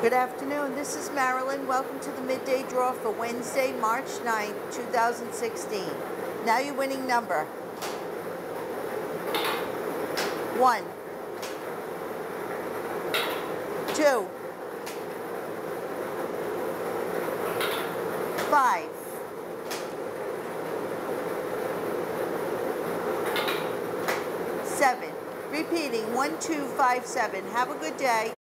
Good afternoon. This is Marilyn. Welcome to the midday draw for Wednesday, March 9th, 2016. Now your winning number. one, two, five, seven. Repeating 1257. Have a good day.